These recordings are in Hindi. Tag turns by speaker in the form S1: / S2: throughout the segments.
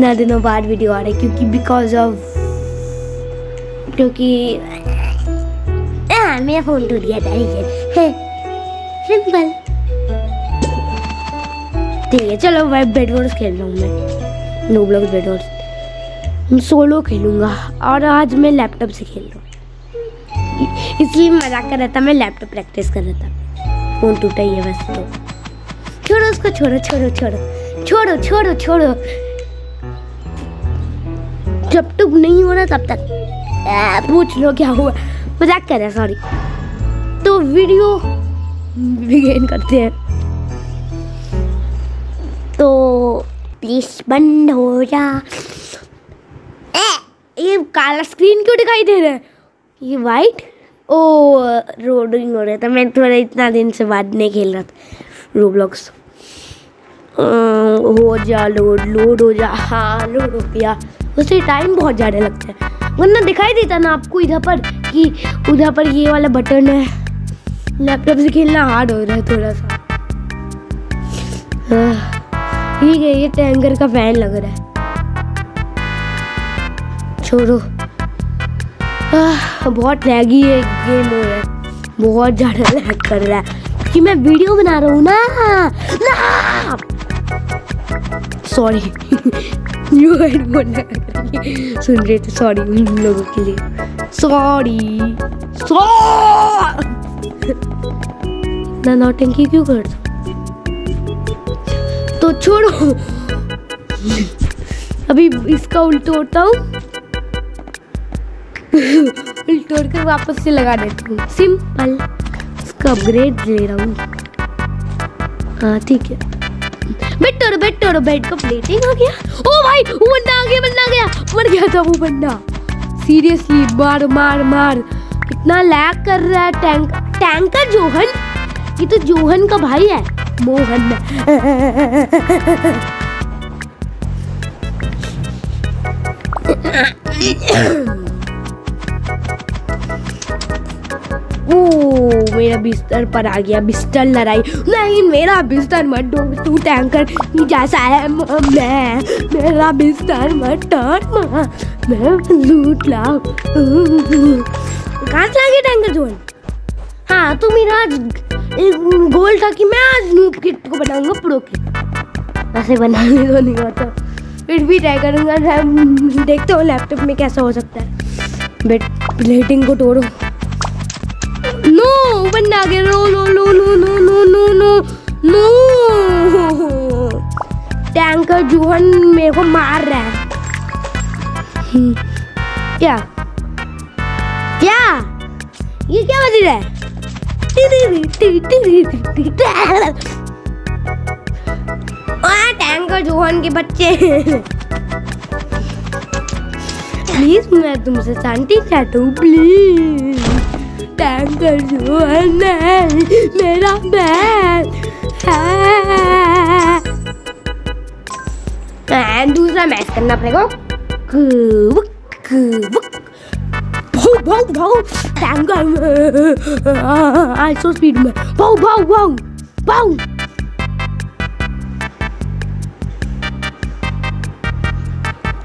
S1: इतना दिनों बाद वीडियो आ रहा है क्योंकि बिकॉज़ ऑफ़ क्योंकि आ, मेरा फ़ोन टूट गया था सिंपल ठीक है चलो मैं बेड वॉर्स खेल रहा हूँ मैं। No block bed wars solo खेलूँगा और आज मैं लैपटॉप से खेल रहा हूँ। इसलिए मज़ाक कर रहा था मैं लैपटॉप प्रैक्टिस कर रहा था। फ़ोन टूटा ही है वैसे तो। छोड़ो उसको छोड़ो छोड़ो छोड़ो। छोड़ो छोड़ो छोड़ो। जब तक नहीं हो रहा तब तक। पूछ लो क्या हुआ? मज़ाक कर रहा सॉरी तो वीडियो बिगेन करते हैं। तो प्लीज़ बंद हो जा। ए, ये काला स्क्रीन क्यों दिखाई दे रहा है? ये वाइट ओ रोडिंग हो रहा था। मैं थोड़ा इतना दिन से बाद नहीं खेल रहा था। रोब्लॉक्स हो जा लोड लोड हो जा। हाँ लोड हो गया। उसे टाइम बहुत ज़्यादा लगता है। वरना दिखाई देता ना आपको इधर पर कि उधर पर ये वाला बटन है। लैपटॉप से खेलना हार्ड हो रहा है थोड़ा सा। ठीक है, ये टैंकर का फ़ैन लग रहा है। छोड़ो। बहुत लैगी है गेम हो रहा है। बहुत ज़्यादा लैग कर रहा है। कि मैं वीडियो बना रहा हूँ ना। ना। सॉरी न्यू हेडफोन सुन रहे थे सॉरी उन लोगों के लिए। सॉरी ना नौटंकी क्यों करता तो छोड़ो। अभी इसका उल्टा होता हूँ। उल्टोड़ कर वापस से लगा देती हूँ। सिंपल इसका अपग्रेड ले रहा हूँ। हाँ ठीक है। बेड तोड़ो बेड तोड़ो बेड का प्लेटिंग आ गया ओ भाई वो बंदा आ गया बंदा आ गया मर गया था वो बंदा सीरियसली मार मार मार कितना लैग कर रहा है टैंक टैंकर जोहन ये तो जोहन का भाई है मोहन ओ मेरा बिस्तर पर आ गया, बिस्तर लड़ाई। नहीं, मेरा बिस्तर मत दो तू टैंकर जैसा है, मैं मेरा बिस्तर मत तोड़ मैं लूट लाऊं। कहाँ चला गया टैंकर जोन हाँ तो मेरा एक गोल था कि मैं आज नूप किट को बनाऊँगा प्रो किट वैसे बनाने तो नहीं आता। फिर भी ट्राई करूँगा देखते हो लैपटॉप में कैसा हो सकता है। बेट प्लेटिंग को तोड़ो। आ गया no no no no no no no no no tanker John मेरे को मार रहा है। हम्म, क्या? क्या? ये क्या बज रहा है? टैंकर जोहन के बच्चे। प्लीज़ मैं तुमसे शांति चाहता हूँ please. bạn và rửa anh à mẹ đó bạn à này không? sama kena prego. Kubuk, kubuk. Bau, bau, bau. Tanggal. Ai so speed man. Bau, bau, bau. Bau.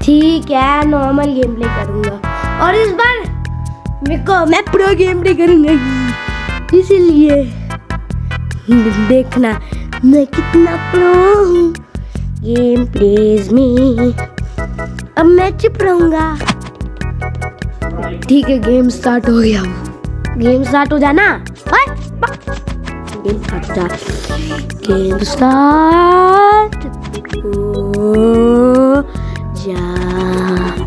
S1: ठीक है नॉर्मल गेम प्ले करूँगा और इस बार मेरे को मैं प्रो गेम प्ले करूँगा इसीलिए देखना मैं कितना प्रो हूँ। गेम प्लेज में अब मैं चुप रहूँगा। ठीक है गेम स्टार्ट हो गया। गेम स्टार्ट हो जाना। गेम गेम स्टार्ट हो जा।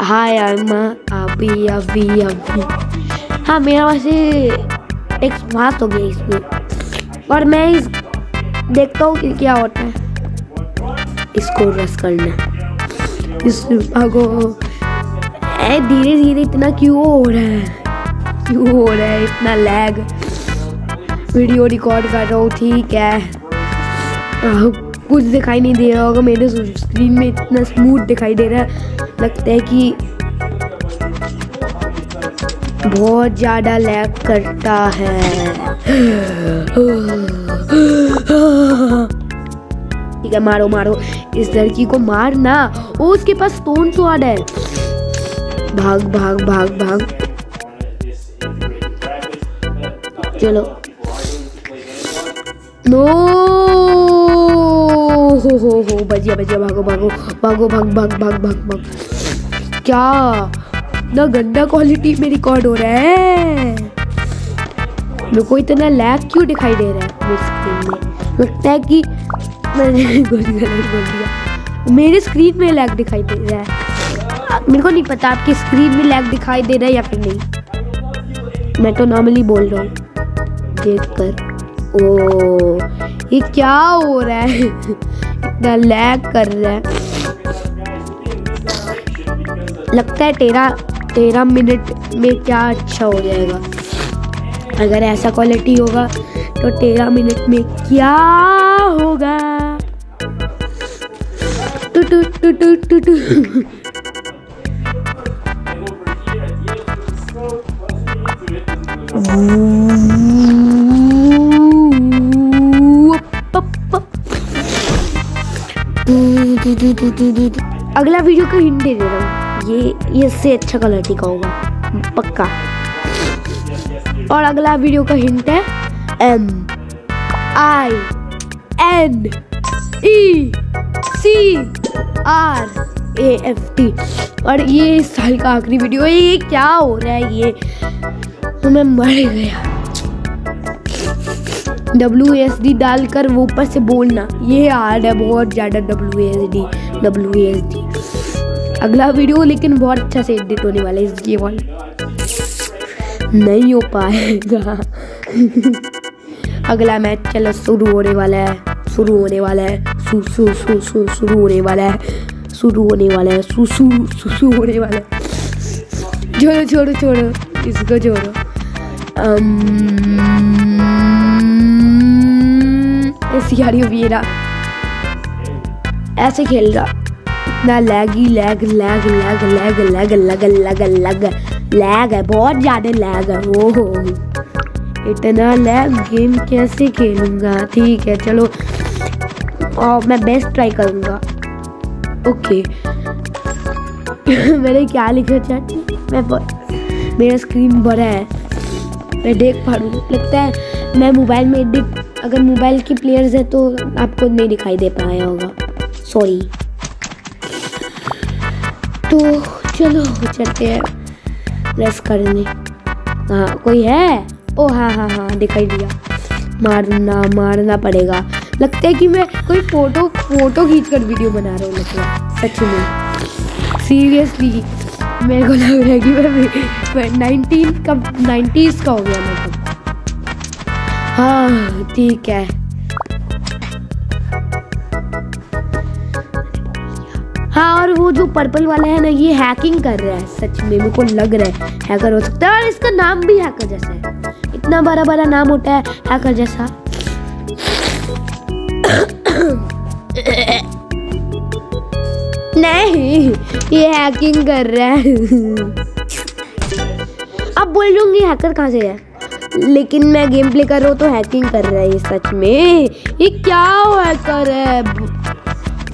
S1: हाँ यार मैं अभी अभी अभी हाँ मेरा वैसे टेक्स्ट पास हो गया इसमें। और मैं इस, देखता हूँ कि क्या होता है। इसको रस करना। इस को धीरे धीरे इतना क्यों हो रहा है? क्यों हो रहा है? इतना लैग वीडियो रिकॉर्ड कर रहा हूँ, ठीक है। कुछ दिखाई नहीं दे रहा होगा। मेरे स्क्रीन में इतना स्मूथ दिखाई दे रहा है। लगता है कि बहुत ज़्यादा लैग करता है। ठीक है, मारो मारो। इस लड़की को मारना ओ उसके पास स्टोन स्वाड है। भाग भाग भाग भाग। चलो। नो हो हो, बजिया बजिया, भागो भागो भागो, भाग भाग भाग भाग भाग। क्या? ना गंदा क्वालिटी में रिकॉर्ड हो रहा है। मेरे को इतना लैग क्यों दिखाई दे रहा है? स्क्रीन में। लगता है कि मैंने गलत बोल दिया। मेरे स्क्रीन में लैग दिखाई दे रहा है। मेरे को नहीं पता आपकी स्क्रीन में लैग दिखाई दे रहा है या फिर नहीं। मैं तो नॉर्मली बोल रहा हूँ। देख कर। ओ, ये क्या हो रहा है? इतना लैग कर रहा है। लगता है तेरह तेरह मिनट में क्या अच्छा हो जाएगा। अगर ऐसा क्वालिटी होगा तो तेरह मिनट में क्या होगा। Two two two two two two अगला वीडियो का हिंट दे दे। रहा हूँ ये ये इससे अच्छा कलर का होगा पक्का। और अगला वीडियो का हिंट है M I N E C R A F T और ये इस साल का आखिरी वीडियो है, ये क्या हो रहा है, ये? तो मैं मर गया। डब्ल्यू एस डी डालकर वो ऊपर से बोलना। ये हार्ड है, बहुत ज़्यादा W S D W S D अगला वीडियो लेकिन बहुत अच्छा से एडिट होने वाला है ये वाला नहीं हो पाएगा। अगला मैच चलो शुरू होने वाला है, शुरू होने वाला है, सु सु सु सु, शुरू होने वाला है, शुरू होने वाला है, सु सु सु सु होने वाला है। छोड़ो छोड़ो छोड़ो, इसको छोड़ो। सियारियो विएरा ऐसे खेल रहा। इतना laggy lag lag lag lag lag लग लग लग लैग है बहुत ज़्यादा लैग है वो हो इतना लैग गेम कैसे खेलूँगा? ठीक है, चलो। और मैं बेस्ट ट्राई करूँगा। ओके मैंने क्या लिखा चैट मैं मेरा स्क्रीन बड़ा है। मैं देख पा रहा हूँ। लगता है मैं मोबाइल में एडिट अगर मोबाइल की प्लेयर्स है तो आपको नहीं दिखाई दे पाया होगा। सॉरी तो चलो, चलते हैं रेस्ट करने। हाँ कोई है? ओ हाँ हाँ हाँ दिखाई दिया। मारना मारना पड़ेगा। लगता है कि मैं कोई फ़ोटो फ़ोटो खींच कर वीडियो बना रहा हूँ मतलब सच में। सीरियसली मेरे को लग रहा है कि मैं नाइनटीन का नाइन्टीज़ का हो गया मतलब हाँ ठीक है। हाँ और वो जो पर्पल वाला है ना, ये हैकिंग कर रहा है, सच में, मेरे को लग रहा है हैकर हो सकता है, और इसका नाम भी हैकर जैसा है। इतना बड़ा बड़ा नाम होता है हैकर जैसा। नहीं, ये हैकिंग कर रहा है। अब बोल लूँगी हैकर कहाँ से है? लेकिन मैं गेम प्ले कर रहा हूँ तो हैकिंग कर रहा है सच में। ये क्या हैकर है?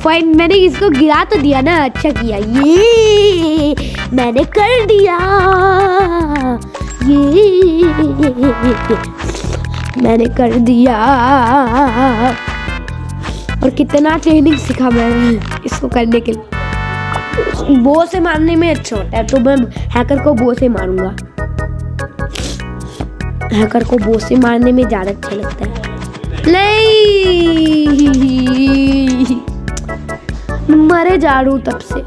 S1: फाइन मैंने इसको गिरा तो दिया ना अच्छा किया। ये मैंने कर दिया। ये मैंने कर दिया। और कितना ट्रेनिंग सीखा मैंने इसको करने के लिए। बो से मारने में अच्छा होता है तो मैं हैकर को बो से मारूँगा। हैकर को बो से मारने में ज़्यादा अच्छा लगता है। मरे जा हूँ तब से।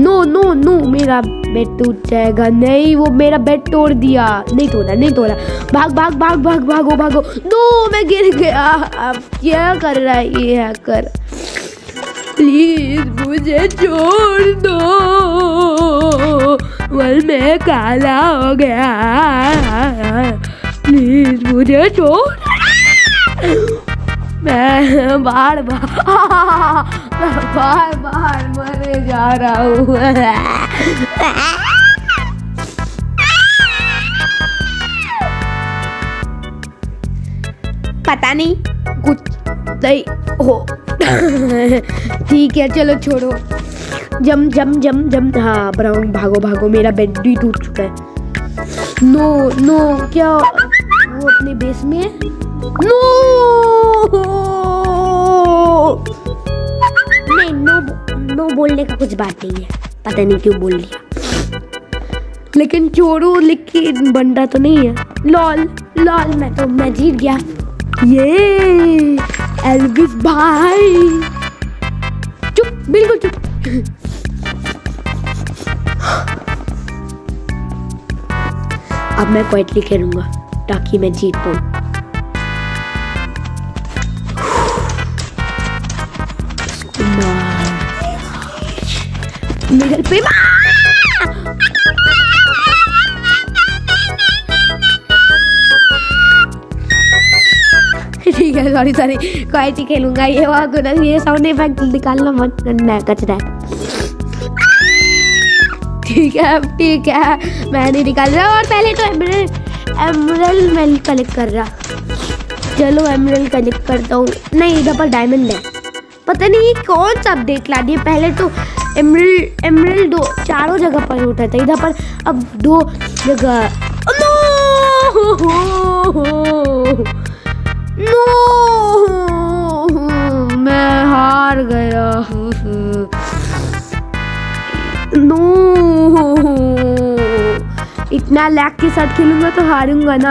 S1: नो नो नो, मेरा बेड टूट जाएगा। नहीं, वो मेरा बेड तोड़ दिया। नहीं तोड़ा नहीं तोड़ा। भाग भाग भाग भाग, भागो भागो। नो, मैं गिर गया। अब क्या कर रहा है ये हैकर? प्लीज़ मुझे छोड़ दो। चावल में काला हो गया। प्लीज़ मुझे मैं बार बार बार बार मरे जा रहा हूँ। पता नहीं, कुछ नहीं हो। ठीक है, चलो छोड़ो। जम जम जम जम। हाँ ब्राउन भागो भागो, मेरा बेड भी टूट चुका है। नो नो क्या? वो अपने बेस में है? नो नहीं नो नो बोलने का कुछ बात नहीं है। पता नहीं क्यों बोल लिया लेकिन चोरू लेकिन बंदा तो नहीं है। लॉल लॉल, मैं तो मैं जीत गया। ये एल्विस भाई। चुप, बिल्कुल चुप। अब मैं क्वाइटली खेलूँगा, ताकि मैं जीत पाऊँ। मिडल पे ठीक है सॉरी सॉरी क्वाइटी खेलूँगा, ये वहाँ ये साउंड इफ़ेक्ट निकालना मत करना है, कचरा ठीक है ठीक है। मैं नहीं निकाल रहा और पहले तो एमरल मैं कलेक्ट कर रहा। चलो एमरल कलेक्ट करता हूँ। नहीं, इधर पर डायमंड है। पता नहीं कौन सा अपडेट ला दिए पहले तो एमरल एमरल दो, चारों जगह पर होता था। इधर पर अब दो जगह। नो! मैं हार गया नो इतना लैग के साथ खेलूँगा तो हारूँगा ना।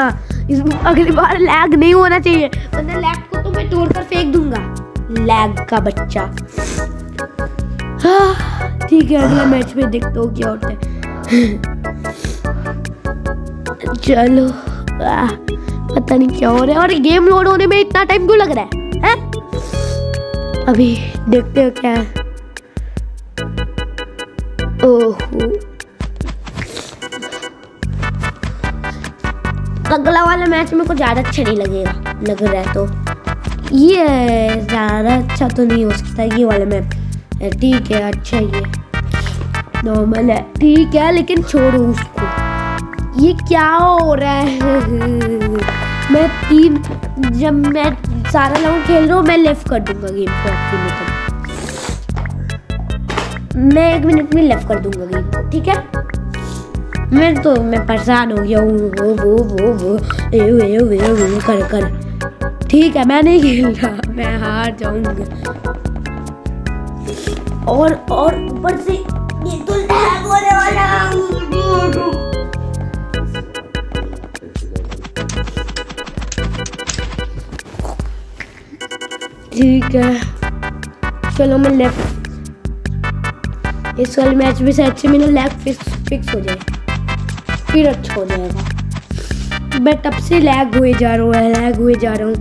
S1: इस अगली बार लैग नहीं होना चाहिए। वरना लैग को तो मैं तोड़कर फेंक दूँगा। लैग का बच्चा। हाँ, ठीक है अगले मैच में देखता हूँ क्या होता है। चलो आ, पता नहीं क्या हो रहा है। और गेम लोड होने में इतना टाइम क्यों लग रहा है, है? अभी देखते हो क्या है। ओहो अगला वाला मैच मेरे को ज़्यादा अच्छा नहीं लगेगा, लग रहा है तो। ये ज़्यादा अच्छा तो नहीं हो सकता, ये वाला है ठीक है अच्छा ये। नॉर्मल है, ठीक है, लेकिन छोड़ो उसको। ये क्या हो रहा है? मैं तीन, जब मैं सारा राउंड खेल रहा हूँ, मैं लेफ़्ट कर दूँगा गेम को आखिर में तब मैं एक मिनट में लेफ़्ट कर दूँगा गेम को, ठीक है? मैं तो मैं परेशान हो गया हूँ वो वो वो वो ए ए ए कर कर ठीक है, मैं नहीं खेल मैं हार जाऊँगा। और और ऊपर से ये तो लैग होने वाला है। ठीक है। चलो, मैं लेफ़्ट इस वाले मैच में से अच्छे मेरा लेफ़्ट फिक्स फिक्स हो जाए। फिर अच्छा हो जाएगा मैं तब से लैग हुए जा रहा हूँ लैग हुए जा रहा हूँ।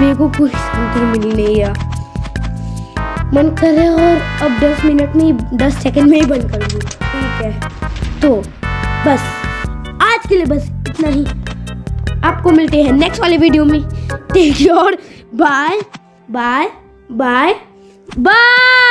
S1: मेरे को कुछ शांति मिली नहीं यार। मन कर रहा है और अब 10 मिनट में ही 10 सेकंड में ही बंद कर दूँ ठीक है। तो बस। आज के लिए बस इतना ही। आपको मिलते हैं नेक्स्ट वाले वीडियो में। Take your bye bye bye bye